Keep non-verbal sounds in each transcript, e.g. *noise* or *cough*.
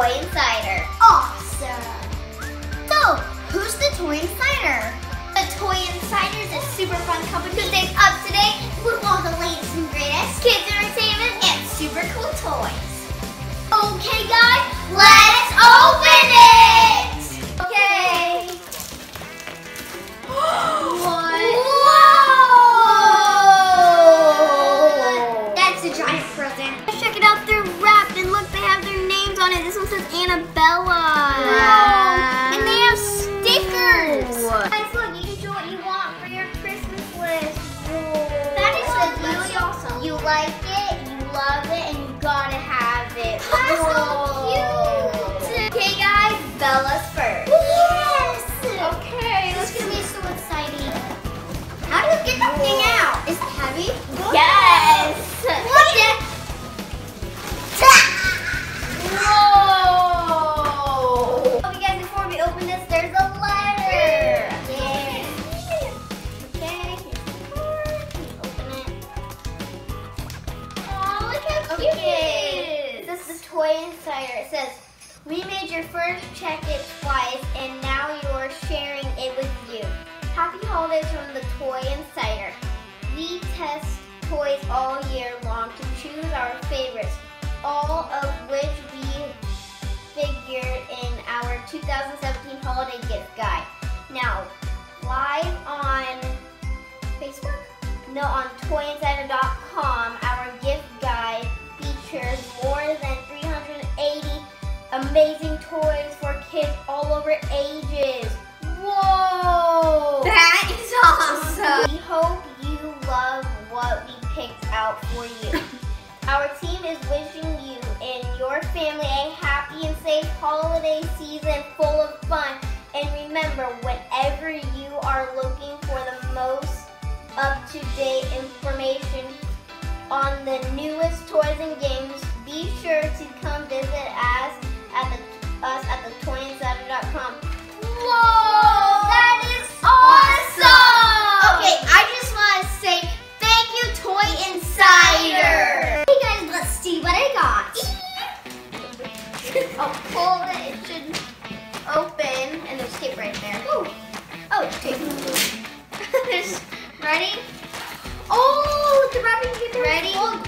toy insider. Awesome! So, who's the toy insider? The toy insider is a super fun company that's up to date with all the latest and greatest kids entertainment and super cool toys. Okay guys, let's open it! This is the Toy Insider. It says, we made your first check it twice, and now you're sharing it with you. Happy holidays from the Toy Insider. We test toys all year long to choose our favorites, all of which we figured in amazing toys for kids all over ages. Whoa! That is awesome. We hope you love what we picked out for you. *laughs* Our team is wishing you and your family a happy and safe holiday season full of fun. And remember, whenever you are looking for the most up-to-date information on the newest toys and games, be sure to come visit us at the us at the toyinsider.com. Whoa, that is awesome! Okay, I just want to say thank you, Toy Insider. Hey guys, let's see what I got. *laughs* oh, pull it. It should open, and there's tape right there. Ooh. Oh, it's *laughs* tape. There's- Ready? Oh, the wrapping paper. Ready? Oh,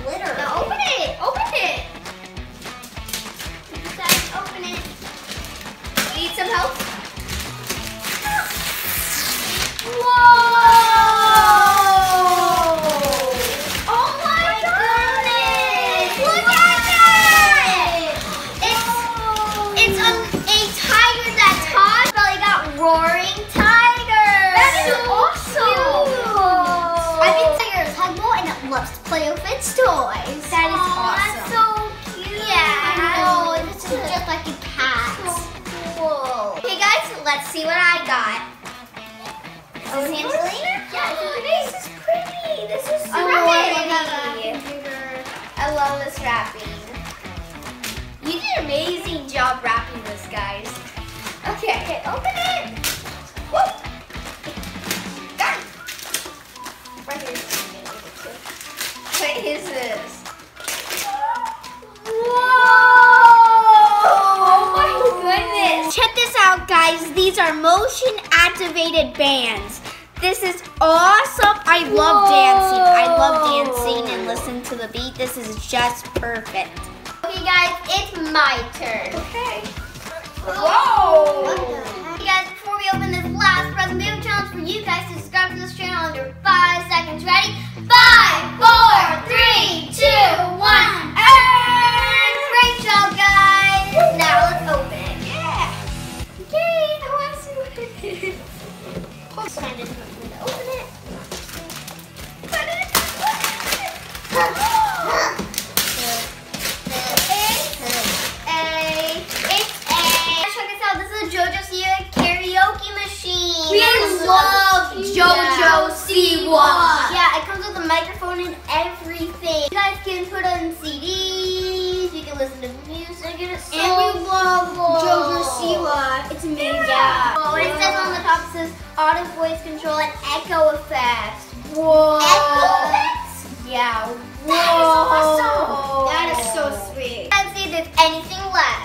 play with its toys. That is That's so cute. Yeah. Oh, this is just like a cat. So cool. Okay, guys, let's see what I got. This is Angelina. Yeah, this is pretty. This is oh, so love pretty. I love this wrapping. You did an amazing job wrapping this, guys. Okay, okay, open it. Is this? Oh my goodness. Check this out, guys. These are motion activated bands. This is awesome. I love dancing. I love dancing and listen to the beat. This is just perfect. Okay, guys, it's my turn. Okay. Whoa! Yeah, it comes with a microphone and everything. You guys can put on CDs. You can listen to music. And it's so And we love. JoJo Siwa. It's amazing. Yeah. Oh, it says on the top it says auto voice control and echo effects. Whoa. Echo effects? Yeah. That is awesome. That is so sweet. Let's see if there's anything left.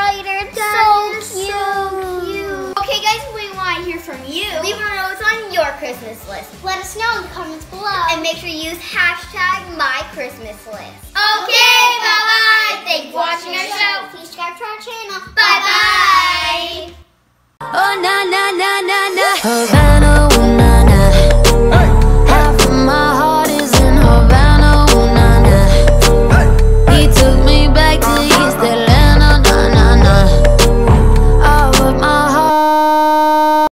spider. So, cute. so cute. Okay, guys, we want to hear from you. We want to know what's on your Christmas list. Let us know in the comments below. And make sure you use hashtag my Christmas list. okay. okay.